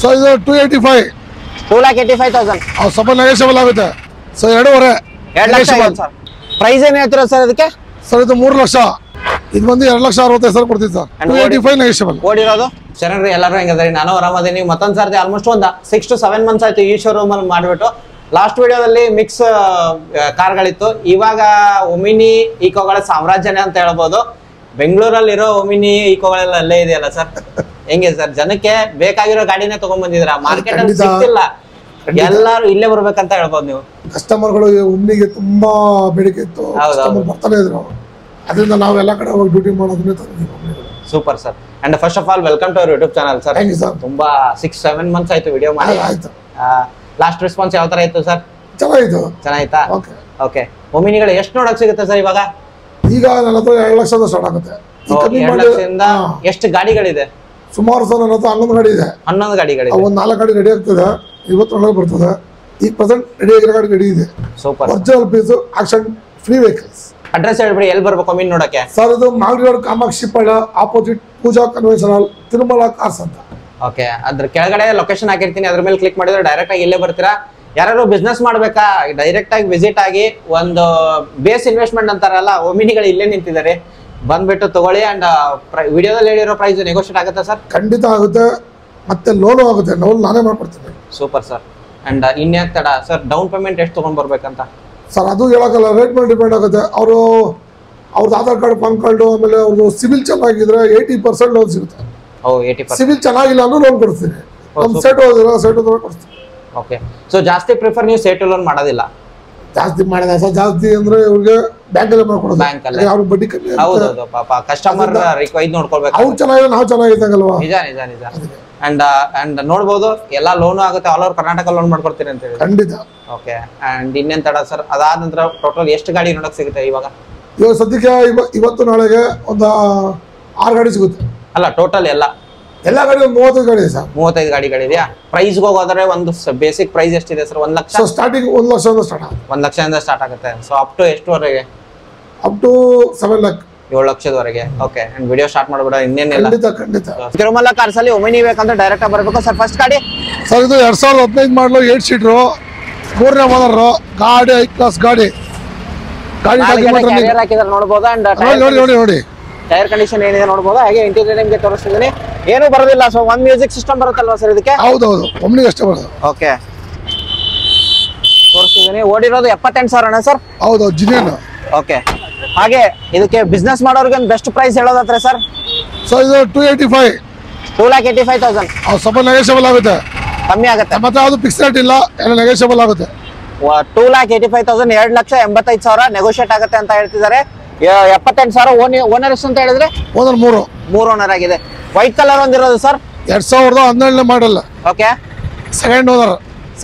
So ಇದು two eighty five two lakh eighty five thousand ಸ್ವಲ್ಪ negotiable ಆಗುತ್ತೆ so ಎರಡೂವರೆ ಎರಡು ಲಕ್ಷ ಪ್ರೈಸ್ ಏನು ಹೇಳ್ತೀರಾ ಸರ್ ಅದಕ್ಕೆ? ಸರ್ ಇದು ಮೂರು ಲಕ್ಷ. ಇದು ಬಂದು ಎರಡು ಲಕ್ಷ ಅರವತ್ತೈದು ಸಾವಿರ ಕೊಡ್ತೀವಿ sir two eighty five negotiable ಓಡಿರೋದು? ಶರಣರಿ ಎಲ್ಲರೂ ಹೆಂಗದ್ರಿ ನಾನು ಆರಾಮದೇನಿ. ಮತ್ತೊಂದು ಸರ್ತಿ ಆಲ್ಮೋಸ್ಟ್ ಒಂದು ಸಿಕ್ಸ್ ಟು ಸೆವೆನ್ ಮಂತ್ಸ್ ಆಯ್ತು ಈ ಶೋರೂಮಲ್ಲಿ ಮಾಡಿಬಿಟ್ಟು. ಮಾಡ್ಬಿಟ್ಟು ಲಾಸ್ಟ್ ವಿಡಿಯೋದಲ್ಲಿ ಮಿಕ್ಸ್ ಕಾರ್ಗಳಿತ್ತು. ಇವಾಗ ಒಮಿನಿ ಈಕೋಗಳ ಸಾಮ್ರಾಜ್ಯನೇ ಅಂತ ಹೇಳ್ಬೋದು. ಬೆಂಗಳೂರಲ್ಲಿರೋ ಒಮಿನಿ ಈಕೋಗಳೆಲ್ಲ ಅಲ್ಲೇ ಇದೆಯಲ್ಲ ಸರ್ ಹೆಂಗೆ ಸರ್? ಜನಕ್ಕೆ ಬೇಕಾಗಿರೋ ಗಾಡಿನೇ ತಗೊಂಡ್ ಬಂದಿದ್ರ ಮಾರ್ಕೆಟ್ ಅಲ್ಲಿ ಖಂಡಿತ. ಸಿಗ್ತಿಲ್ಲ ಖಂಡಿತ. ಎಲ್ಲಾರು ಇಲ್ಲೇ ಬರ್ಬೇಕಂತ ಹೇಳ್ಬೋದು ನೀವು. ಕಸ್ಟಮರ್ಗಳು ಉಮ್ಮಿಗೆ ತುಂಬಾ ಬೇಡಿಕೆ ಇತ್ತು. ಹೌದು, ಕಸ್ಟಮರ್ ಹೌದು. ಬರ್ತಾನೆ ಇದ್ರು. ಅದರಿಂದ ನಾವು ಎಲ್ಲ ಕಡೆ ಹೋಗಿ ಡ್ಯೂಟಿ ಮಾಡೋದನ್ನೇ ತಂದಿದ್ದೀವಿ ಒಮ್ನಿಗಳು. Super sir and first of all welcome to our YouTube channel sir Thank you, sir. ತುಂಬಾ ಸಿಕ್ಸ್ ಸೆವೆನ್ ಮಂತ್ಸ್ ಆಯ್ತು ವಿಡಿಯೋ ಮಾಡಿ. ಆಯ್ತು, ಆಯ್ತು ಲಾಸ್ಟ್ ರೆಸ್ಪಾನ್ಸ್ ಯಾವ ತರ ಇತ್ತು ಸರ್ ಚೆನ್ನಾಗಿತ್ತು. ಚೆನ್ನಾಯ್ತಾ ಓಕೆ ಓಕೆ ಒಮಿನಿಗಳು ಎಷ್ಟು ನೋಡಕ್ ಸಿಗುತ್ತೆ ಸರ್ ಇವಾಗ? ಈಗ ನನ್ನ ಹತ್ರ ಎರಡು ಲಕ್ಷದ ಸ್ಟಾರ್ಟ್ ಆಗುತ್ತೆ. ಈ ಕಮ್ಮಿ ಎರಡು ಮಾಡಿ ಲಕ್ಷದಿಂದ ಹಾ. ಎಷ್ಟು ಗಾಡಿಗಳಿದೆ? ಸುಮಾರು ಸಲ ನನ್ನ ಹತ್ರ ಹನ್ನೊಂದು ಗಾಡಿ ಇದೆ. ಹನ್ನೊಂದು ಗಾಡಿ ಒಂದು ನಾಲ್ಕು ಗಾಡಿ ರೆಡಿ ಆಗ್ತದೆ. ಇವತ್ತೊಳಗೆ ಬರ್ತದೆ. ಈಗ ಪ್ರೆಸೆಂಟ್ ರೆಡಿ ಆಗಿರೋ ಗಾಡಿ ರೆಡಿ ಇದೆ. Super original piece action free vehicles address ಹೇಳ್ಬಿಡಿ ಎಲ್ಲಿ ಬರ್ಬೇಕು ಮೀನ್ ನೋಡಕ್ಕೆ? ಸರ್ ಇದು Magadi road Kamakshi Palya opposite Pooja convention hall Tirumala cars ಅಂತ. ಓಕೆ ಅದ್ರ ಕೆಳಗಡೆ ಲೊಕೇಶನ್ ಹಾಕಿರ್ತೀನಿ. ಅದ್ರ ಮೇಲೆ ಕ್ಲಿಕ್ ಮಾಡಿದ್ರೆ ಡೈರೆಕ್ಟ್ ಆಗಿ ಇಲ್ಲೇ ಬರ್ತೀರಾ? ಯಾರು ಬಿಸ್ನೆಸ್ ಮಾಡ್ಬೇಕಾ? ಡೈರೆಕ್ಟ್ ಆಗಿ ವಿಸಿಟ್ ಆಗಿ ಒಂದು ಬೇಸ್ ಇನ್ವೆಸ್ಟ್ಮೆಂಟ್ ಅಂತಾರಲ್ಲ ಒಮಿನಿಗಳು ಇಲ್ಲೇ ನಿಂತಿದ್ದಾರೆ. ಬಂದ್ಬಿಟ್ಟು ತಗೊಳ್ಳಿ ಅಂಡ್ ವಿಡಿಯೋದಲ್ಲಿ ಹೇಳಿರೋ ಪ್ರೈಸ್ ನೆಗೋಷಿಯೇಟ್ ಆಗುತ್ತಾ ಸರ್ ಖಂಡಿತ ಆಗುತ್ತೆ. ಮತ್ತೆ ಲೋನು ಆಗುತ್ತೆ. ಲೋನ್ ನಾನೇ ಮಾಡ್ಕೊಡ್ತೀನಿ. ಸೂಪರ್ ಸರ್ ಅಂಡ್ ಇನ್ಯಾಕ್ ತಡ? ಸರ್ ಡೌನ್ ಪೇಮೆಂಟ್ ಎಷ್ಟು ತಗೊಂಡ್ ಬರ್ಬೇಕಂತ? ಸರ್ ಅದು ಹೇಳೋಕ್ಕಲ್ಲ. ರೇಟ್ ಮೇಲೆ ಡಿಪೆಂಡ್ ಆಗುತ್ತೆ. ಅವರು ಅವ್ರದ್ದು ಆಧಾರ್ ಕಾರ್ಡ್ ಪಾನ್ ಕಾರ್ಡು ಆಮೇಲೆ ಅವ್ರದ್ದು ಸಿವಿಲ್ ಚೆನ್ನಾಗಿದ್ರೆ ಏಯ್ಟಿ ಪರ್ಸೆಂಟ್ ಲೋನ್ ಸಿಗುತ್ತೆ. ಓ ಏಯ್ಟಿ ಸಿವಿಲ್ ಚೆನ್ನಾಗಿಲ್ಲ ಅಂದ್ರೆ ಲೋನ್ ಕೊಡ್ತೀನಿ. ನಮ್ಮ ಸೆಟ್ ಹೋದ್ರೆ ಸೆಟ್ ಹೋದ್ರೆ ಕೊಡ್ತೀನಿ. ಓಕೆ ಸೊ ಜಾಸ್ತಿ ಪ್ರಿಫರ್ ನೀವು ಸೆಟ್ ಲೋನ್ ಮಾಡೋದಿಲ್ಲ. ಜಾಸ್ತಿ ಮಾಡಿದ ಸರ್ ಜಾಸ್ತಿ ಅಂದ್ರೆ ಇವ್ರಿಗೆ ಬ್ಯಾಂಕಲ್ಲೇ ಮಾಡ್ಕೊಡೋದು. ಬಡ್ಡಿ ಕಮ್ಮಿ ಆಗುತ್ತೆ. ಪಾಪ. ಕಸ್ಟಮರ್ ನೋಡ್ಕೊಳ್ಬೇಕು. ಅವ್ರು ಚೆನ್ನಾಗಿದೆ ನಾವು ಚೆನ್ನಾಗಿದ್ದಂಗಲ್ವಾ? ನಿಜ ನಿಜ ನಿಜ. ಅಂಡ್ ಅಂಡ್ ನೋಡ್ಬೋದು ಎಲ್ಲಾ ಲೋನ್ ಆಗುತ್ತೆ ಆಲ್ ಓವರ್ ಕರ್ನಾಟಕ ಲೋನ್ ಮಾಡ್ಕೊಡ್ತೀನಿ ಅಂತ ಹೇಳಿ ಖಂಡಿತ. ಓಕೆ ಅಂಡ್ ಇನ್ನೇನ್ ತಡ ಸರ್ ಅದಾದ ನಂತರ ಟೋಟಲ್ ಎಷ್ಟು ಗಾಡಿ ನೋಡಕ್ ಸಿಗುತ್ತೆ ಇವಾಗ? ಇವಾಗ ಸದ್ಯಕ್ಕೆ ಇವ- ಇವತ್ತು ನಾಳೆಗೆ ಒಂದು ಆರು ಗಾಡಿ ಸಿಗುತ್ತೆ. ಅಲ್ಲ ಟೋಟಲ್ ಎಲ್ಲ. ಎಲ್ಲ ಗಾಡಿ ಒಂದು ಮೂವತ್ತೈದು ಗಾಡಿ ಇದೆ ಸರ್. ಮೂವತ್ತೈದು ಗಾಡಿಗಳಿದೆಯಾ? ಪ್ರೈಸ್ಗೆ ಹೋಗೋದ್ರೆ ಒಂದು ಬೇಸಿಕ್ ಪ್ರೈಸ್ ಎಷ್ಟಿದೆ ಸರ್ ಒಂದ್ ಲಕ್ಷ? ಸೊ ಸ್ಟಾರ್ಟಿಂಗ್ ಒಂದು ಲಕ್ಷದಿಂದ ಸ್ಟಾರ್ಟ್ ಆಗುತ್ತೆ. ಒಂದ್ ಲಕ್ಷದಿಂದ ಸ್ಟಾರ್ಟ್ ಆಗುತ್ತೆ. ಸೊ ಅಪ್ ಟು ಎಷ್ಟುವರೆಗೆ? ಅಪ್ ಟು ಸೆವೆನ್ ಲ್ಯಾಕ್ ಏಳು ಲಕ್ಷದವರೆಗೆ. ಓಕೆ ಅಂಡ್ ವಿಡಿಯೋ ಸ್ಟಾರ್ಟ್ ಮಾಡ್ಬಿಡ ಇನ್ನೇನಿಲ್ಲ. ಖಂಡಿತ ಖಂಡಿತ. ತಿರುಮಲ ಕಾರ್ಸ್ ಅಲ್ಲಿ ಒಮಿನಿ ಬೇಕಂದ್ರೆ ಡೈರೆಕ್ಟ್ ಆಗಿ ಬರಬೇಕು. ಸರ್ ಫಸ್ಟ್ ಗಾಡಿ? ಸರ್ ಇದು ಎರಡ್ ಸಾವಿರದ ಹದಿನೈದು ಮಾಡಲು ಏಟ್ ಸೀಟ್ರು ಮೂರನೇ ಓನರು ಗಾಡಿ ಐ ಕ್ಲಾಸ್ ಗಾಡಿ. ಗಾಡಿ ಹಾಕಿದ್ರೆ ನೋಡ್ಬೋದು. ಅಂಡ್ ನೋಡಿ ನೋಡಿ ನೋಡಿ. ಟೈರ್ ಕಂಡೀಷನ್ ಏನಿದೆ ನೋಡಬಹುದು ಹಾಗೆ ಇಂಟೀರಿಯರ್ ನಿಮಗೆ ತೋರಿಸ್ತಿದ್ದೀನಿ. ಏನು ಬರೋದಿಲ್ಲ ಸೊ ಒನ್ ಮ್ಯೂಸಿಕ್ ಸಿಸ್ಟಮ್ ಬರುತ್ತಲ್ವಾ ಸರ್ ಇದಕ್ಕೆ? ಹೌದೌದು ಒಮ್ಮೆ ಅಷ್ಟೇ ಬರೋದು. ಓಕೆ ತೋರಿಸ್ತಿದ್ದೀನಿ. ಓಡಿರೋದು ಎಪ್ಪತ್ತೆಂಟು ಸಾವಿರ ಸರ್ ಹೌದು ಜಿನಿಯನ್ ಓಕೆ ಹಾಗೆ ಇದಕ್ಕೆ ಬಿಸ್ನೆಸ್ ಮಾಡೋರಿಗೆ ಒಂದು ಬೆಸ್ಟ್ ಪ್ರೈಸ್ ಹೇಳೋದಾದ್ರೆ ಸರ್ ಸೊ ಇದು two eighty five two lakh eighty five thousand ಸ್ವಲ್ಪ ನೆಗೆಷಬಲ್ ಆಗುತ್ತೆ. ಕಮ್ಮಿ ಆಗುತ್ತೆ. ಮತ್ತೆ ಅದು ಫಿಕ್ಸ್ ರೇಟ್ ಇಲ್ಲ ಎಲ್ಲ ನೆಗೆಷಬಲ್ ಆಗುತ್ತೆ. Two lakh eighty five thousand ಎರಡು ಲಕ್ಷ ಎಂಬತ್ತೈದು ಸಾವಿರ ನೆಗೋಷಿಯೇಟ್ ಆಗುತ್ತೆ ಅಂತ ಹೇಳ್ತಿದ್ದಾರೆ. ಎಪ್ಪತ್ತೆಂಟು ಸಾವಿರ ಓನ್ ಓನರ್ ಎಷ್ಟು ಅಂತ ಹೇಳಿದ್ರೆ? ಓನರ್ ಮೂರು. ಮೂರು ಓನರ್ ಆಗಿದೆ. ವೈಟ್ ಕಲರ್ ಒಂದಿರೋದು ಸರ್ ಎರಡ್ ಸಾವಿರದ ಹನ್ನೆರಡನೇ model okay second owner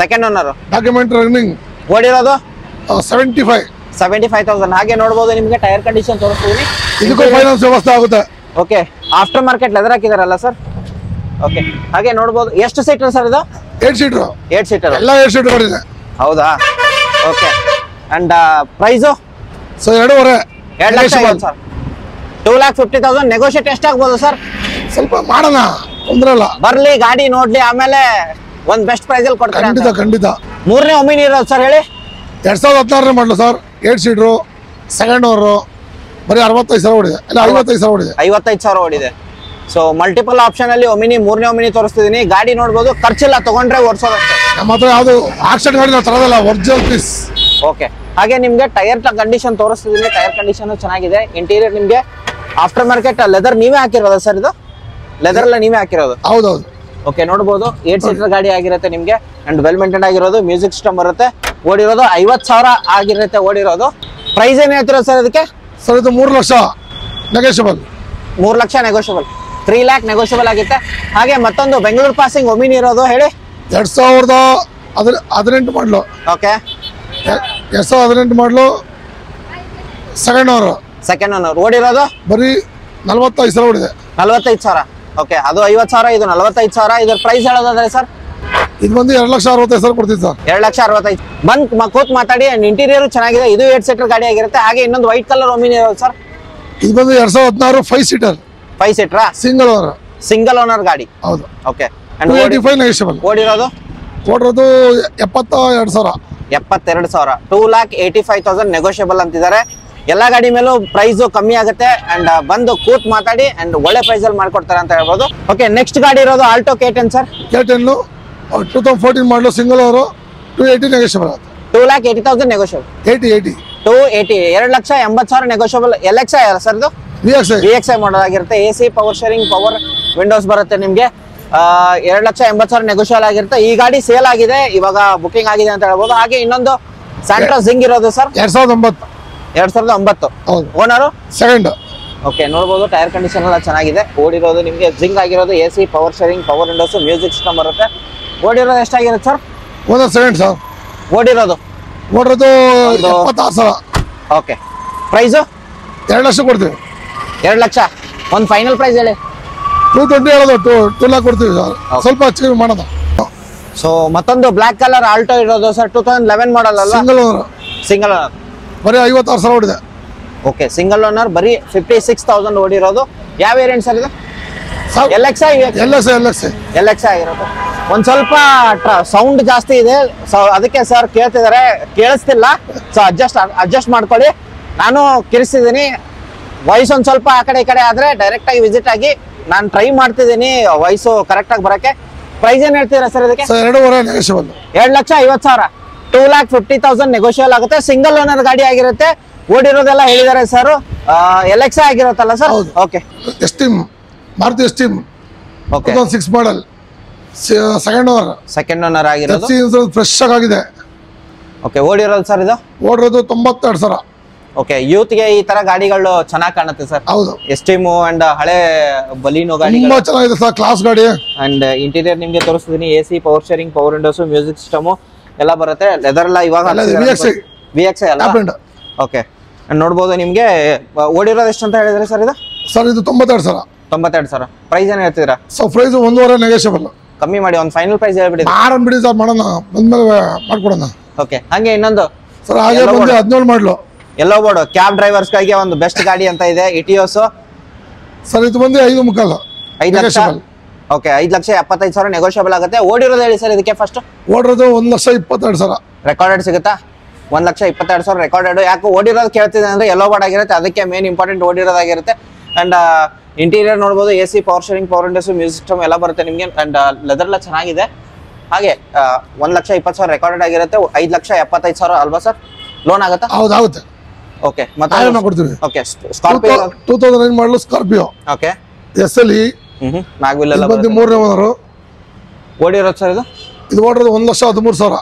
second owner document running ಓಡಿರೋದು? Seventy five seventy five thousand ಹಾಗೆ ನೋಡ್ಬೋದು ನಿಮಗೆ ಟೈರ್ ಕಂಡೀಷನ್ ತೋರಿಸ್ತೀನಿ. ಇದಕ್ಕೂ ಫೈನಾನ್ಸ್ ವ್ಯವಸ್ಥೆ ಆಗುತ್ತೆ. ಓಕೆ ಆಫ್ಟರ್ ಮಾರ್ಕೆಟ್ ಲೆದರ್ ಹಾಕಿದಾರಲ್ಲ ಸರ್ ಓಕೆ ಹಾಗೆ ನೋಡ್ಬೋದು. ಎಷ್ಟು ಸೀಟರ್ ಸರ್ ಇದು? ಏಟ್ ಸೀಟರ್ ಏಟ್ ಸೀಟರ್ ಎಲ್ಲ ಏಟ್ ಸೀಟರ್ ಹೌದಾ? ಓಕೆ ಅಂಡ್ ಪ್ರೈಸು ಸೊ ಎರಡೂವರೆ. ಎರಡು lakh. Sir two lakh fifty thousand negotiate ಎಷ್ಟಾಗ್ಬೋದು ಸರ್ ಸ್ವಲ್ಪ ಮಾಡೋಣ ತೊಂದ್ರೆ ಇಲ್ಲ. ಬರ್ಲಿ ಗಾಡಿ ನೋಡ್ಲಿ ಆಮೇಲೆ ಒಂದ್ ಬೆಸ್ಟ್ ಪ್ರೈಸ್ ಅಲ್ಲಿ ಕೊಡ್ತಾರೆ ಖಂಡಿತ ಖಂಡಿತ. ಮೂರನೇ ಒಮ್ಮಿನ ಇರೋದು ಸರ್ ಹೇಳಿ. ಎರಡ್ ಸಾವಿರದ ಹದಿನಾರನೇ model sir eight seater second owner ಬರೀ ಅರವತ್ತೈದು ಸಾವಿರ ಓಡಿದೆ. ಇಲ್ಲ ಐವತ್ತೈದು ಸಾವಿರ ಓಡಿದೆ. ಐವತ್ತೈದು ಸಾವಿರ ಓಡಿದೆ. ಸೊ ಮಲ್ಟಿಪಲ್ ಆಪ್ಷನ್ ಅಲ್ಲಿ ಒಮಿನಿ ಮೂರನೇ ಒಮಿನಿ ತೋರಿಸ್ತಿದ್ದೀನಿ ಗಾಡಿ ನೋಡ್ಬೋದು ಖರ್ಚಿಲ್ಲ ತಗೊಂಡ್ರೆ ಓಡಿಸೋದಷ್ಟೇ. ನಮ್ಮ ಹತ್ರ ಯಾವುದು ಆಕ್ಷನ್ ಗಾಡಿ ನಾವು ತರೋದಲ್ಲ ಒರಿಜಿನಲ್ ಪೀಸ್ ಓಕೆ ಹಾಗೆ ನಿಮ್ಗೆ ಟೈರ್ ಕಂಡೀಷನ್ ತೋರಿಸ್ತಿದ್ದೀನಿ. ಟೈರ್ ಕಂಡೀಷನ್ ಚೆನ್ನಾಗಿದೆ. ಇಂಟೀರಿಯರ್ ನಿಮ್ಗೆ ಆಫ್ಟರ್ ಮಾರ್ಕೆಟ್ ಲೆದರ್ ನೀವೇ ಹಾಕಿರೋದ ಸರ್ ಇದು? ಲೆದರ್ ಎಲ್ಲ ನೀವೇ ಹಾಕಿರೋದು? ಹೌದೌದು. ಓಕೆ ನೋಡ್ಬೋದು. ಏಟ್ ಸೀಟರ್ ಗಾಡಿ ಆಗಿರುತ್ತೆ ನಿಮ್ಗೆ. ಅಂಡ್ ವೆಲ್ ಮೇಂಟೈನ್ ಆಗಿರೋದು. ಮ್ಯೂಸಿಕ್ ಸಿಸ್ಟಮ್ ಬರುತ್ತೆ. ಓಡಿರೋದು ಐವತ್ ಸಾವಿರ ಆಗಿರುತ್ತೆ ಓಡಿರೋದು. ಪ್ರೈಸ್ ಏನ್ ಹೇಳ್ತೀರಾ ಸರ್ ಅದಕ್ಕೆ ಸರ್ ಇದು ಮೂರು ಲಕ್ಷ ನೆಗೋಷಿಯಬಲ್ ಮೂರು ಲಕ್ಷ ನೆಗೋಷಿಯಬಲ್ ತ್ರೀ ಲ್ಯಾಕ್ ನೆಗೋಷಿಯಬಲ್ ಆಗುತ್ತೆ. ಹಾಗೆ ಮತ್ತೊಂದು ಬೆಂಗಳೂರು ಪಾಸಿಂಗ್ ಒಮಿನಿ ಇರೋದು ಹೇಳಿ. ಎರಡ್ ಸಾವಿರದ ಹದಿನ ಹದಿನೆಂಟು ಮಾಡಲು. ಓಕೆ ಎರಡ್ ಸಾವಿರದ ಹದಿನೆಂಟು model second over second owner ಓಡಿರೋದು? ಬರೀ ನಲವತ್ತೈದು ಸಾವಿರ ಓಡಿದೆ. ನಲವತ್ತೈದು ಸಾವಿರ. ಓಕೆ ಅದು ಐವತ್ತು ಸಾವಿರ ಇದು ನಲವತ್ತೈದು ಸಾವಿರ. ಇದ್ರ ಪ್ರೈಸ್ ಹೇಳೋದಾದ್ರೆ ಸರ್ ಇದು ಬಂದು ಎರಡು ಲಕ್ಷ ಅರವತ್ತೈದು ಸಾವಿರ ಕೊಡ್ತೀವಿ ಸರ್ ಎರಡು ಲಕ್ಷ ಅರವತ್ತೈದು. ಬಂದ್ ಕೂತ್ ಮಾತಾಡಿ ಅಂಡ್ ಇಂಟೀರಿಯರ್ ಚೆನ್ನಾಗಿದೆ? ಇದು ಏಟ್ ಸೀಟರ್ ಗಾಡಿ ಆಗಿರುತ್ತೆ. ಹಾಗೆ ಇನ್ನೊಂದು ವೈಟ್ ಕಲರ್ ಒಮಿನಿ ಇರೋದು ಸರ್ ಇದು ಬಂದು ಎರಡು ಸಾವಿರದ ಹದಿನಾರು ಫೈವ್ ಸೀಟರ್ ಫೈವ್ ಸೀಟ್ರಾ ಸಿಂಗಲ್ ಓನರ್ ಸಿಂಗಲ್ ಓನರ್ ಗಾಡಿ. ಹೌದು. Okay and ಓಡಿರೋದು? ಕೊಡ್ರದು ಎಪ್ಪತ್ತ ಎರಡು ಸಾವಿರ. ಎಪ್ಪತ್ತೆರಡು ಸಾವಿರ. Two lakh eighty five thousand negotiable ಅಂತಿದ್ದಾರೆ. ಎಲ್ಲ ಗಾಡಿ ಮೇಲೂ ಪ್ರೈಸು ಕಮ್ಮಿ ಆಗುತ್ತೆ ಅಂಡ್ ಬಂದು ಕೂತ್ ಮಾತಾಡಿ ಅಂಡ್ ಒಳ್ಳೆ ಪ್ರೈಸ್ ಅಲ್ಲಿ ಮಾಡ್ಕೊಡ್ತಾರೆ ಅಂತ ಹೇಳ್ಬೋದು. ಓಕೆ ನೆಕ್ಸ್ಟ್ ಗಾಡಿ ಇರೋದು Alto K ten sir K ten two thousand fourteen model single ಅವರು two eighty negotiable two lakh eighty thousand negotiable eighty eighty two eighty ಎರಡು ಲಕ್ಷ ಎಂಬತ್ತು ಸಾವಿರ negotiable L X I sir ಇದು? ವಿ ಎಕ್ಸ್ ಐ ಮಾಡಲ್ ಆಗಿರುತ್ತೆ. A C power steering power windows ಬರುತ್ತೆ ನಿಮಗೆ. ಎರಡು ಲಕ್ಷ ಎಂಬತ್ತು ಸಾವಿರ ನೆಗೋಷಿಯಲ್ ಆಗಿರುತ್ತೆ. ಈ ಗಾಡಿ ಸೇಲ್ ಆಗಿದೆ. ಇವಾಗ ಬುಕಿಂಗ್ ಆಗಿದೆ ಅಂತ ಹೇಳ್ಬೋದು. ಹಾಗೆ ಇನ್ನೊಂದು ಸ್ಯಾಂಟ್ರಾ ಜಿಂಗ್ ಇರೋದು ಸರ್ ಎರಡ್ ಸಾವಿರದ ಒಂಬತ್ತು. ಎರಡ್ ಸಾವಿರದ ಒಂಬತ್ತು. ಓನರು ಸೆಕೆಂಡ್ ಓಕೆ ನೋಡ್ಬೋದು. ಟೈರ್ ಕಂಡೀಷನ್ ಎಲ್ಲ ಚೆನ್ನಾಗಿದೆ. ಓಡಿರೋದು ನಿಮಗೆ ಜಿಂಗ್ ಆಗಿರೋದು A C power steering power windows music system ಬರುತ್ತೆ. ಓಡಿರೋದು ಎಷ್ಟಾಗಿರುತ್ತೆ ಸರ್ ಓನರ್ ಸೆಕೆಂಡ್ ಸರ್ ಓಡಿರೋದು? ಓಡಿರೋದು ಎಪ್ಪತ್ತಾರು ಸಾವಿರ. ಓಕೆ ಪ್ರೈಸು ಎರಡು ಲಕ್ಷ ಕೊಡ್ತೀವಿ. ಎರಡು ಲಕ್ಷ. ಒಂದು ಫೈನಲ್ ಪ್ರೈಸ್ ಹೇಳಿ. ಟೂ ಟ್ವೆಂಟಿ ಹೇಳೋದು ಟೂ ಟೂ ಲ್ಯಾಕ್ ಕೊಡ್ತೀವಿ ಸರ್. ಸ್ವಲ್ಪ ಅಚೀವ್ ಮಾಡೋದು. ಸೊ ಮತ್ತೊಂದು ಬ್ಲಾಕ್ ಕಲರ್ ಆಲ್ಟೋ ಇರೋದು sir two thousand eleven model ಅಲ್ಲ ಸಿಂಗಲ್ ಓನರ್ ಸಿಂಗಲ್ ಓನರ್ ಬರೀ ಐವತ್ತಾರು ಸಾವಿರ ಓಡಿದೆ. ಓಕೆ ಸಿಂಗಲ್ ಓನರ್ ಬರೀ ಫಿಫ್ಟಿ ಸಿಕ್ಸ್ ತೌಸಂಡ್ ಓಡಿರೋದು. ಯಾವ ವೇರಿಯಂಟ್ ಸರ್ ಇದು? L X L S L X L X ಆಗಿರೋದು. ಒಂದ್ ಸ್ವಲ್ಪ ಸೌಂಡ್ ಜಾಸ್ತಿ ಇದೆ. ಸೊ ಅದಕ್ಕೆ ಸರ್ ಕೇಳ್ತಿದ್ದಾರೆ ಕೇಳಿಸ್ತಿಲ್ಲ. ಸೊ ಅಡ್ಜಸ್ಟ್ ಅಡ್ಜಸ್ಟ್ ಮಾಡ್ಕೊಳ್ಳಿ. ನಾನು ಕಿರಿಸಿದ್ದೀನಿ. ವಾಯ್ಸ್ ಒಂದ್ ಸ್ವಲ್ಪ ಆ ಕಡೆ ಈ ಕಡೆ ಆದ್ರೆ ಡೈರೆಕ್ಟ್ ಆಗಿ ವಿಸಿಟ್ ಆಗಿ ನಾನು ಟ್ರೈ ಮಾಡ್ತಿದ್ದೀನಿ ವಯಸ್ಸು ಕರೆಕ್ಟ್ ಆಗಿ ಬರಕ್ಕೆ. ಪ್ರೈಸ್ ಏನ್ ಹೇಳ್ತೀರಾ ಸರ್ ಇದಕ್ಕೆ? ಎರಡೂವರೆ ಎರಡ್ ಲಕ್ಷ ಐವತ್ ಸಾವಿರ. Two lakh fifty thousand negotiable ಆಗುತ್ತೆ. ಸಿಂಗಲ್ ಓನರ್ ಗಾಡಿ ಆಗಿರುತ್ತೆ. ಓಡಿರೋದೆಲ್ಲ ಹೇಳಿದ್ದಾರೆ sir L X ಆಗಿರುತ್ತಲ್ಲ sir. Okay Esteem Maruti Esteem okay six model second owner second owner ಆಗಿರೋದು? ಫ್ರೆಶ್ ಆಗಿದೆ. ಓಕೆ ಓಡಿರೋದು ಸರ್ ಇದು? ಓಡಿರೋದು ತೊಂಬತ್ತೆರಡು ಸಾವಿರ. ಓಕೆ ಯೂತ್ಗೆ ಈ ತರ ಗಾಡಿಗಳು ಚೆನ್ನಾಗಿ ಕಾಣುತ್ತೆ ಸರ್ ಹೌದು. ಎಸ್ಟಿಮು ಅಂಡ್ ಹಳೆ ಬಲೀನೋ ಗಾಡಿ ತುಂಬಾ ಚೆನ್ನಾಗಿದೆ ಸರ್ ಕ್ಲಾಸ್ ಗಾಡಿ. ಅಂಡ್ ಇಂಟೀರಿಯರ್ ನಿಮ್ಗೆ ತೋರಿಸ್ತೀನಿ A C power steering power windows music system ಎಲ್ಲ ಬರುತ್ತೆ. ಲೆದರ್ ಎಲ್ಲ ಇವಾಗ ವಿ ಎಕ್ಸ್ ಅಲ್ಲ? ಟಾಪ್ ಎಂಡ್ ಓಕೆ ನೋಡ್ಬೋದು ನಿಮ್ಗೆ ಓಡಿರೋದು ಎಷ್ಟು ಅಂತ ಹೇಳಿದ್ರೆ ಸರ್ ಇದು? ಸರ್ ಇದು ತೊಂಬತ್ತೆರಡು ಸಾವಿರ. ತೊಂಬತ್ತೆರಡು ಸಾವಿರ. ಪ್ರೈಸ್ ಏನು ಹೇಳ್ತೀರಾ ಸೊ ಪ್ರೈಸ್ ಒಂದೂವರೆ ನೆಗೋಷಿಯಬಲ್ ಕಮ್ಮಿ ಮಾಡಿ ಒಂದು ಫೈನಲ್ ಪ್ರೈಸ್ ಹೇಳ್ಬಿಡಿ. ಮಾಡೋಣ. ಬಂದ್ಮೇಲೆ ಮಾಡ್ಕೊಡೋಣ. ಓಕೆ ಹಂಗೆ ಇನ್ನೊಂದು. ಸರ್ ಹಾಗೆ ಬಂದು. ಹದಿನೇಳು ಮಾಡ್ಲು. ಎಲ್ಲೋ ಬೋರ್ಡ್ ಕ್ಯಾಬ್ ಡ್ರೈವರ್ಸ್ಗಳಿಗೆ ಒಂದು ಬೆಸ್ಟ್ ಗಾಡಿ ಅಂತ ಇದೆ ಇಟಿಯೋಸ್ ಸರ್ ಇದು ಬಂದು ಐದು ಮುಕ್ಕಾಲು. ಐದು ಲಕ್ಷ. ಓಕೆ ಐದು ಲಕ್ಷ ಎಪ್ಪತ್ತೈದು ಸಾವಿರ ನೆಗೋಷಿಯಬಲ್ ಆಗುತ್ತೆ. ಓಡಿರೋದು ಹೇಳಿ ಸರ್ ಇದಕ್ಕೆ ಫಸ್ಟ್ ಓಡಿರೋದು ಒಂದು ಲಕ್ಷ ಇಪ್ಪತ್ತೆರಡು ಸಾವಿರ. ರೆಕಾರ್ಡೆಡ್ ಸಿಗುತ್ತಾ? ಒಂದು ಲಕ್ಷ ಇಪ್ಪತ್ತೆರಡು ಸಾವಿರ ರೆಕಾರ್ಡೆಡ್ ಯಾಕೆ ಓಡಿರೋದು ಕೇಳ್ತಿದೆ ಅಂದರೆ ಎಲ್ಲೋ ಬೋರ್ಡ್ ಆಗಿರುತ್ತೆ ಅದಕ್ಕೆ ಮೇನ್ ಇಂಪಾರ್ಟೆಂಟ್ ಓಡಿರೋದಾಗಿರುತ್ತೆ ಆ್ಯಂಡ್ ಇಂಟೀರಿಯರ್ ನೋಡ್ಬೋದು A C power steering power Indus music system ಎಲ್ಲ ಬರುತ್ತೆ ನಿಮಗೆ. ಆ್ಯಂಡ್ ಲೆದರ್ ಎಲ್ಲ ಚೆನ್ನಾಗಿದೆ. ಹಾಗೆ ಒಂದು ಲಕ್ಷ ಇಪ್ಪತ್ತು ಸಾವಿರ ರೆಕಾರ್ಡೆಡ್ ಆಗಿರುತ್ತೆ. ಐದು ಲಕ್ಷ ಎಪ್ಪತ್ತೈದು ಸಾವಿರ ಅಲ್ವಾ ಸರ್? ಲೋನ್ ಆಗುತ್ತಾ? ಹೌದಾಗುತ್ತೆ ಓಕೆ ಮತ್ತೆ ಕೊಡ್ತೀವಿ. Okay Scorpio two thousand nine model Scorpio okay S L E ಬಂದು ಬರುತ್ತೆ. ಮೂರನೇ ಓನರು ಓಡಿರೋದು ಸರ್ ಇದು? ಇದು ಓಡಿರೋದು ಒಂದು ಲಕ್ಷ ಹದಿಮೂರು ಸಾವಿರ.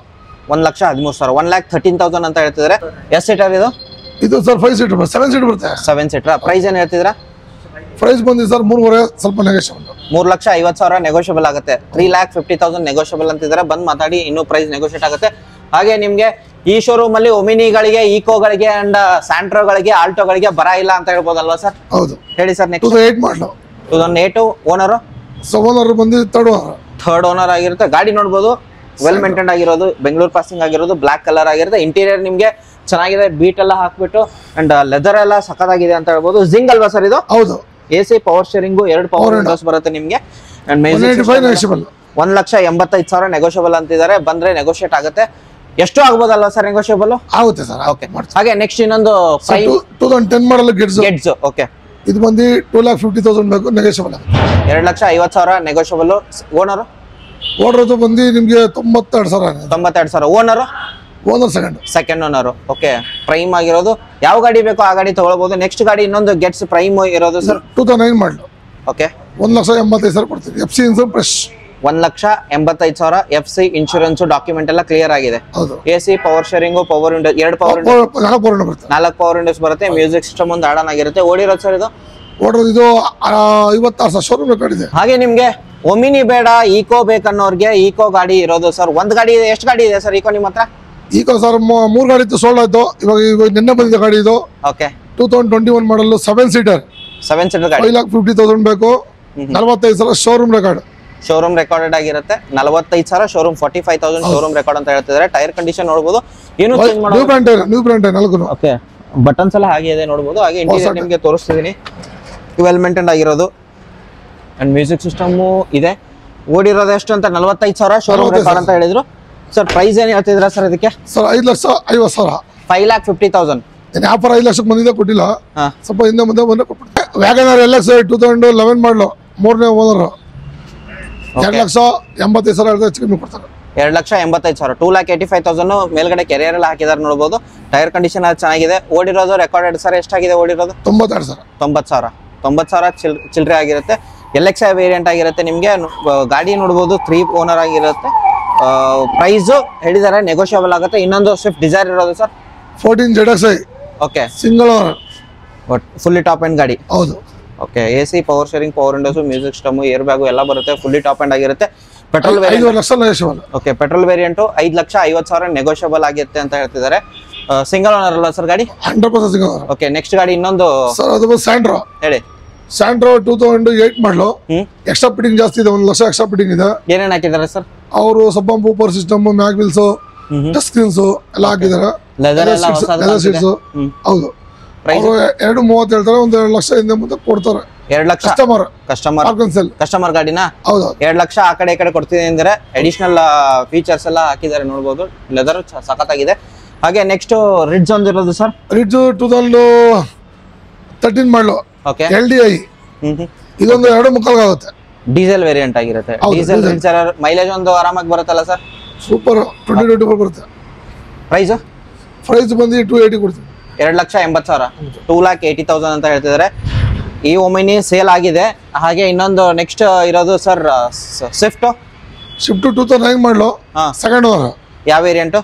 ಒಂದ್ ಲಕ್ಷ ಹದಿಮೂರು ಸಾವಿರ. ಒನ್ ಲ್ಯಾಕ್ ಥರ್ಟೀನ್ ತೌಸಂಡ್ ಅಂತ ಹೇಳ್ತಿದ್ರೆ. ಎಷ್ಟು ಸೀಟರ್ ಇದು? ಇದು sir five seater seven seat ಬರುತ್ತೆ. ಸೆವೆನ್ ಸೀಟರ್ ಪ್ರೈಸ್ ಏನು ಹೇಳ್ತಿದ್ರೆ? ಪ್ರೈಸ್ ಬಂದಿದೆ ಸರ್ ಮೂರುವರೆ ಸ್ವಲ್ಪ ನೆಗೋಷಿಯಬಲ್ ಮೂರ್ ಲಕ್ಷ ಐವತ್ತು ಸಾವಿರ ನೆಗೋಷಿಯಬಲ್ ಆಗುತ್ತೆ. Three lakh fifty thousand negotiable ಅಂತಿದ್ರೆ. ಬಂದ್ ಮಾತಾಡಿ ಇನ್ನೂ ಪ್ರೈಸ್ ನೆಗೋಷಿಯೇಟ್ ಆಗುತ್ತೆ. ಹಾಗೆ ನಿಮ್ಗೆ ಈ ಶೋರೂಮ್ ಅಲ್ಲಿ ಒಮಿನಿಗಳಿಗೆ ಈಕೋಗಳಿಗೆ ಅಂಡ್ ಸ್ಯಾಂಟ್ರೋಗಳಿಗೆ ಆಲ್ಟೋಗಳಿಗೆ ಬರ ಇಲ್ಲ ಅಂತ ಹೇಳ್ಬೋದಲ್ವಾ ಸರ್? ಹೌದು. ಹೇಳಿ ಸರ್ ಟೂ ನೆಕ್ಸ್ಟ್ ಮಾಡಲು ಇದೊಂದು ಏಟು ಓನರು ಸೊ ಓನರ್ ಬಂದು ತರ್ಡ್ ಓನರ್ ಥರ್ಡ್ ಓನರ್ ಆಗಿರುತ್ತೆ. ಗಾಡಿ ನೋಡ್ಬೋದು. ವೆಲ್ ಮೇಂಟೈನ್ ಆಗಿರೋದು. ಬೆಂಗಳೂರು ಪಾಸಿಂಗ್ ಆಗಿರೋದು. ಬ್ಲಾಕ್ ಕಲರ್ ಆಗಿರುತ್ತೆ. ಇಂಟೀರಿಯರ್ ನಿಮ್ಗೆ ಚೆನ್ನಾಗಿದೆ. ಬೀಟ್ ಎಲ್ಲ ಹಾಕ್ಬಿಟ್ಟು ಅಂಡ್ ಲೆದರ್ ಎಲ್ಲ ಸಖತ್ತಾಗಿದೆ ಅಂತ ಹೇಳ್ಬೋದು. ಜಿಂಗ್ ಅಲ್ವಾ ಸರ್ ಇದು? ಹೌದು. ಎ ಸಿ ಪವರ್ ಶೇರಿಂಗು ಎರಡು ಪವರ್ Power ವಿಂಡೋಸ್ ಬರುತ್ತೆ ನಿಮಗೆ. And one eighty five negotiable ಒಂದ್ ಲಕ್ಷ ಎಂಬತ್ತೈದು ಸಾವಿರ ನೆಗೋಷಿಯಬಲ್ ಅಂತಿದ್ದಾರೆ. ಬಂದ್ರೆ ನೆಗೋಷಿಯೇಟ್ ಆಗುತ್ತೆ. ಎಷ್ಟು ಆಗ್ಬೋದಲ್ವಾ ಸರ್ ನೆಗೋಷಿಯಬಲ್ ಆಗುತ್ತೆ ಸರ್ ಓಕೆ ಹಾಗೆ ನೆಕ್ಸ್ಟ್ ಇನ್ನೊಂದು five two thousand ten model Getz Getz okay ಇದು ಬಂದು ಟೂ ಲ್ಯಾಕ್ ಫಿಫ್ಟಿ ತೌಸಂಡ್ ಬೇಕು ನೆಗೋಷಿಯಬಲ್ ಎರಡು ಲಕ್ಷ ಐವತ್ತು ಸಾವಿರ ನೆಗೋಷಿಯಬಲ್ ಓನರು ಓನರ್ ಬಂದು ನಿಮಗೆ ತೊಂಬತ್ತೆರಡು ಸಾವಿರ ತೊಂಬತ್ತೆರಡು ಸಾವಿರ. Owner owner second second owner okay prime ಆಗಿರೋದು. ಯಾವ ಗಾಡಿ ಬೇಕೋ ಆ ಗಾಡಿ ತಗೊಳ್ಬಹುದು ನೆಕ್ಸ್ಟ್ ಗಾಡಿ ಇನ್ನೊಂದು ಗೆಟ್ಸ್ ಪ್ರೈಮ್ ಇರೋದು sir two thousand nine model okay ಒಂದು ಲಕ್ಷ ಎಂಬತ್ತೈದು ಸಾವಿರ ಕೊಡ್ತೀವಿ ಎಫ್ ಸಿ ಇನ್ಸೂರೆನ್ಸ್ ಫ್ರೆಶ್ ಒಂದ್ ಲಕ್ಷ ಎಂಬತ್ತೈದು ಸಾವಿರ ಎಫ್ ಸಿ ಇನ್ಶೂರೆನ್ಸ್ ಡಾಕ್ಯುಮೆಂಟ್ ಎಲ್ಲ ಕ್ಲಿಯರ್ ಆಗಿದೆ. ಹೌದು. A C power steering power window ಎರಡು ಪವರ್ ನಾಲ್ಕು ಪೌರ್ಣ ಬರುತ್ತೆ. ನಾಲ್ಕು ಪವರ್ ವಿಂಡೋಸ್ ಬರುತ್ತೆ ಮ್ಯೂಸಿಕ್ ಸಿಸ್ಟಮ್ ಒಂದು ಆಡನ್ ಆಗಿರುತ್ತೆ. ಓಡಿರೋದು ಸರ್ ಇದು? ಓಡಿರೋದು ಐವತ್ತಾರು ಸಾವಿರ ಶೋರೂಮ್ ರೆಕಾರ್ಡ್ ಇದೆ. ಹಾಗೆ ನಿಮ್ಗೆ ಒಮಿನಿ ಬೇಡ ಈಕೋ ಬೇಕನ್ನೋರ್ಗೆ ಈಕೋ ಗಾಡಿ ಇರೋದು ಸರ್ ಒಂದ್ ಗಾಡಿ ಇದೆ ಎಷ್ಟು ಗಾಡಿ ಇದೆ ಸರ್ ಈಕೋ ನಿಮ್ಮ ಹತ್ರ? ಈಕೋ ಸರ್ ಮೂರು ಗಾಡಿ ಇತ್ತು ಸೋಲ್ಡ್ ಆಯ್ತು. ಇವಾಗ ಇವಾಗ ನಿನ್ನೆ ಬಂದಿದೆ ಗಾಡಿ ಇದು. Okay two thousand twenty one model seven seater seven seater ಗಾಡಿ. ಫೈವ್ ಲ್ಯಾಕ್ ಫಿಫ್ಟಿ ತೌಸಂಡ್ ಬೇಕು. ನಲವತ್ತೈದು ಸಲ ಶೋರೂಮ್ ರೆಕಾರ್ಡ್ ಶೋರೂಮ್ ರೆಕಾರ್ಡೆಡ್ ಆಗಿರುತ್ತೆ. ನಲವತ್ತೈದು ಸಾವಿರ showroom forty five thousand showroom record ಅಂತ ಹೇಳ್ತಿದ್ದಾರೆ. ಟೈರ್ ಕಂಡೀಷನ್ ನೋಡಬಹುದು ಏನು ಚೇಂಜ್ ಮಾಡೋದು ಓಕೆ ಬಟನ್ಸ್ ಎಲ್ಲ ಹಾಗೆ ಇದೆ ನೋಡಬಹುದು ಹಾಗೆ ಇಂಟೀರಿಯರ್ ನಿಮಗೆ ತೋರಿಸ್ತಿದ್ದೀನಿ ವೆಲ್ ಮೇಂಟೈನ್ ಆಗಿರೋದು. ಅಂಡ್ ಮ್ಯೂಸಿಕ್ ಸಿಸ್ಟಮು ಇದೆ. ಓಡಿರೋದು ಎಷ್ಟು ಅಂತ ನಲವತ್ತೈದು ಸಾವಿರ ಶೋರೂಮ್ ರೆಕಾರ್ಡ್ ಅಂತ ಹೇಳಿದ್ರು. ಸರ್ ಪ್ರೈಸ್ ಏನು ಹೇಳ್ತಿದ್ರ ಸರ್ ಇದಕ್ಕೆ? ಸರ್ ಐದು ಲಕ್ಷ ಐವತ್ತು ಸಾವಿರ. ಫೈವ್ ಲ್ಯಾಕ್ ಫಿಫ್ಟಿ ತೌಸಂಡ್ ವ್ಯಾಪಾರ ಐದು ಲಕ್ಷಕ್ಕೆ ಬಂದಿದೆ ಕೊಟ್ಟಿಲ್ಲ. ಸ್ವಲ್ಪ ಹಿಂದೆ ಮುಂದೆ ಬಂದ್ರೆ ಕೊಟ್ಬಿಟ್ಟೆ Wagon R L X two thousand eleven model. ಮೂರನೇ ಓನರು. ಎರಡು ಲಕ್ಷ ಎಂಬತ್ತೈದು ಸಾವಿರ ಹೆಚ್ಚು ಕಮ್ಮಿ ಕೊಡ್ತಾರೆ. ಎರಡು ಲಕ್ಷ ಎಂಬತ್ತೈದು ಸಾವಿರ. Two lakh eighty five thousand ಮೇಲ್ಗಡೆ ಕೆರಿಯರ್ ಎಲ್ಲ ಹಾಕಿದಾರೆ ನೋಡ್ಬೋದು. ಟೈರ್ ಕಂಡೀಷನ್ ಅದು ಚೆನ್ನಾಗಿದೆ. ಓಡಿರೋದು ರೆಕಾರ್ಡೆಡ್ ಸರ್ ಎಷ್ಟಾಗಿದೆ ಓಡಿರೋದು? ತೊಂಬತ್ತೆರಡು ಸಾವಿರ. ತೊಂಬತ್ತು ಸಾವಿರ. ತೊಂಬತ್ತು ಸಾವಿರ ಚಿಲ್ ಚಿಲ್ಲರೆ ಆಗಿರುತ್ತೆ. ಎಲ್ ಎಕ್ಸ್ ಐ ವೇರಿಯಂಟ್ ಆಗಿರುತ್ತೆ ನಿಮಗೆ ಗಾಡಿ ನೋಡ್ಬೋದು ತ್ರೀ ಓನರ್ ಆಗಿರುತ್ತೆ. ಪ್ರೈಸು ಹೇಳಿದ್ದಾರೆ ನೆಗೋಷಿಯಬಲ್ ಆಗುತ್ತೆ. ಇನ್ನೊಂದು ಸ್ವಿಫ್ಟ್ ಡಿಸೈರ್ ಇರೋದು sir. Fourteen Z X I okay single owner fully top end ಗಾಡಿ. ಹೌದು. Okay A C power steering power windows music system air bag ಎಲ್ಲ ಬರುತ್ತೆ ಫುಲ್ಲಿ ಟಾಪ್ ಅಂಡ್ ಆಗಿರುತ್ತೆ. ಪೆಟ್ರೋಲ್ ಓಕೆ ಪೆಟ್ರೋಲ್ ವೇರಿಯಂಟು ಐದು ಲಕ್ಷ ಐವತ್ತು ಸಾವಿರ negotiable ಆಗಿರುತ್ತೆ ಅಂತ ಹೇಳ್ತಿದ್ದಾರೆ. ಸಿಂಗಲ್ ಓನರ್ ಅಲ್ಲ ಸರ್ ಗಾಡಿ? Hundred percent single okay next ಗಾಡಿ ಇನ್ನೊಂದು. ಸರ್ ಅದು ಸ್ಯಾಂಡ್ರೋ ಹೇಳಿ. Santro two thousand eight model extra fitting ಜಾಸ್ತಿ ಇದೆ ಒಂದು ಲಕ್ಷ ಎಕ್ಸ್ಟ್ರಾ ಫಿಟ್ಟಿಂಗ್ ಇದೆ. ಏನೇನು ಹಾಕಿದ್ದಾರೆ ಸರ್ ಅವರು subwoofer system mag wheels touch screens ಎಲ್ಲ ಹಾಕಿದ್ದಾರೆ. ಹೌದು. ಎರಡು ಮೂವತ್ತು ಹೇಳ್ತಾರೆ ಒಂದು ಎರಡು ಲಕ್ಷ ಹಿಂದೆ ಮುಂದೆ ಕೊಡ್ತಾರೆ. ಎರಡು ಲಕ್ಷ? ಕಸ್ಟಮರ್ ಕಸ್ಟಮರ್ ಕಸ್ಟಮರ್ ಗಾಡಿನ? ಹೌದು. ಎರಡು ಲಕ್ಷ ಆ ಕಡೆ ಈ ಕಡೆ ಕೊಡ್ತೀನಿ ಅಂದರೆ ಅಡಿಷನಲ್ ಫೀಚರ್ಸ್ ಎಲ್ಲ ಹಾಕಿದ್ದಾರೆ ನೋಡ್ಬೋದು. ಲೆದರ್ ಸಖತ್ತಾಗಿದೆ. ಹಾಗೆ next Ritz ಒಂದಿರೋದು sir Ritz two thousand thirteen model okay L D I ಇದೊಂದು ಎರಡು ಮುಕ್ಕಾಲ್ಗಾಗುತ್ತೆ. ಡೀಸೆಲ್ ವೇರಿಯಂಟ್ ಆಗಿರುತ್ತೆ. ಡೀಸೆಲ್. ಮೈಲೇಜ್ ಒಂದು ಆರಾಮಾಗಿ ಬರುತ್ತಲ್ಲ sir super twenty twenty four ಬರುತ್ತೆ. ಪ್ರೈಸ್ ಪ್ರೈಸ್ ಬಂದು ಟೂ ಏಯ್ಟಿ ಕೊಡ್ತೀವಿ ಎರಡು ಲಕ್ಷ ಎಂಬತ್ತು ಸಾವಿರ. ಟೂ ಲ್ಯಾಕ್ ಏಯ್ಟಿ ತೌಸಂಡ್ ಅಂತ ಹೇಳ್ತಿದ್ದಾರೆ ಈ ಒಮಿನಿ ಸೇಲ್ ಆಗಿದೆ. ಹಾಗೆ ಇನ್ನೊಂದು ನೆಕ್ಸ್ಟ್ ಇರೋದು sir Swift Swift two thousand nine model? ಹಾಂ. ಸೆಕೆಂಡ್ ಓನರ್ ಯಾವ variant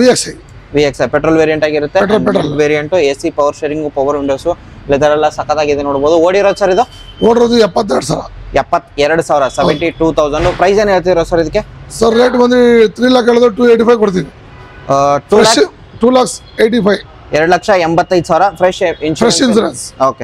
V X V X petrol variant ಆಗಿರುತ್ತೆ. Petrol. Variant A C power steering power windows leather ಎಲ್ಲ ಸಖತ್ತಾಗಿದೆ ನೋಡ್ಬೋದು. ಓಡಿರೋದು ಸರ್ ಇದು? ಓಡಿರೋದು ಎಪ್ಪತ್ತೆರಡು ಸಾವಿರ. ಎಪ್ಪತ್ತೆರಡು ಸಾವಿರ ಸೆವೆಂಟಿ ಟೂ ತೌಸಂಡ್ ಪ್ರೈಸ್ ಏನು ಹೇಳ್ತಿರೋ ಸರ್ ಇದಕ್ಕೆ? ಸರ್ ರೇಟ್ ಬಂದು ತ್ರೀ ಲ್ಯಾಕ್ ಹೇಳಿದ್ರೆ ಟೂ ಏಯ್ಟಿ ಫೈವ್ ಕೊಡ್ತೀನಿ two two lakhs eighty five ಎರಡು ಲಕ್ಷ ಎಂಬತ್ತೈದು ಸಾವಿರ ಫ್ರೆಶ್ ಇನ್ಶೂರೆನ್ಸ್ ಓಕೆ